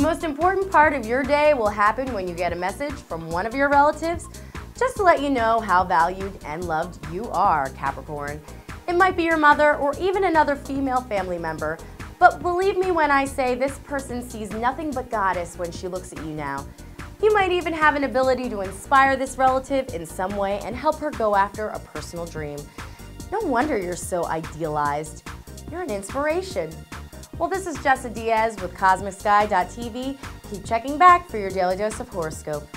The most important part of your day will happen when you get a message from one of your relatives just to let you know how valued and loved you are, Capricorn. It might be your mother or even another female family member, but believe me when I say this person sees nothing but goddess when she looks at you now. You might even have an ability to inspire this relative in some way and help her go after a personal dream. No wonder you're so idealized. You're an inspiration. Well, this is Jessa Diaz with CosmicSky.tv. Keep checking back for your daily dose of horoscope.